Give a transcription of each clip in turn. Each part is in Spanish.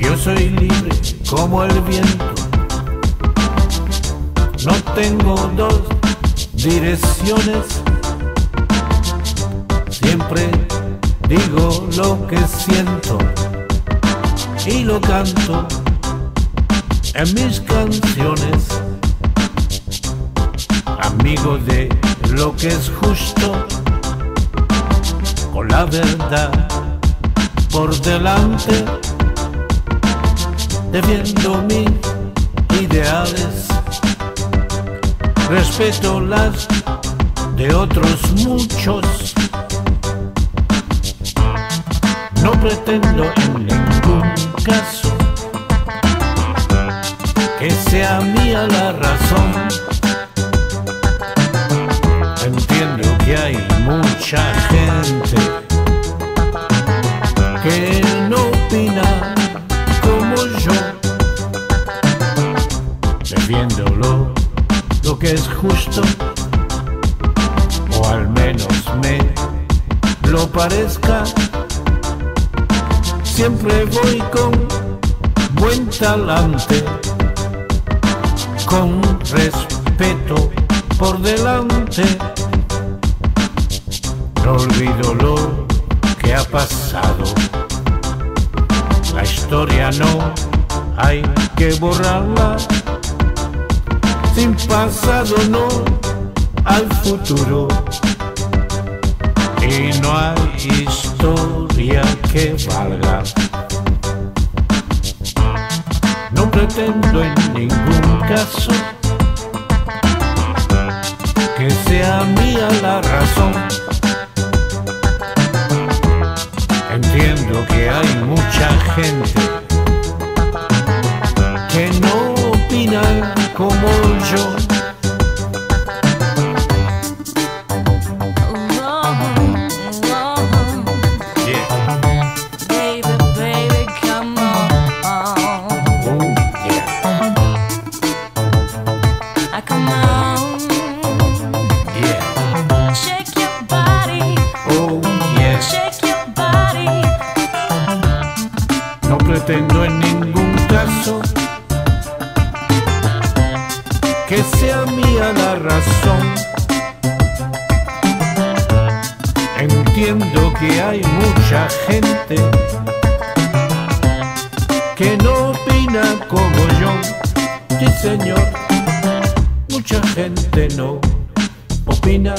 Yo soy libre como el viento. No tengo dos direcciones. Siempre digo lo que siento y lo canto en mis canciones. Amigo de lo que es justo, con la verdad por delante defiendo mis ideales, respeto las de otros muchos. No pretendo en ningún caso que sea mía la razón. Entiendo que hay mucha gente que es justo, o al menos me lo parezca. Siempre voy con buen talante, con respeto por delante. No olvido lo que ha pasado. La historia no hay que borrarla. Sin pasado no al futuro. Y no hay historia que valga. No pretendo en ningún caso que sea mía la razón. Entiendo que hay mucha gente body. No pretendo en ningún caso que sea mía la razón. Entiendo que hay mucha gente que no opina como yo. Sí, señor, mucha gente no opina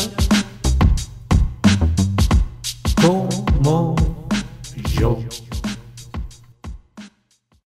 como yo.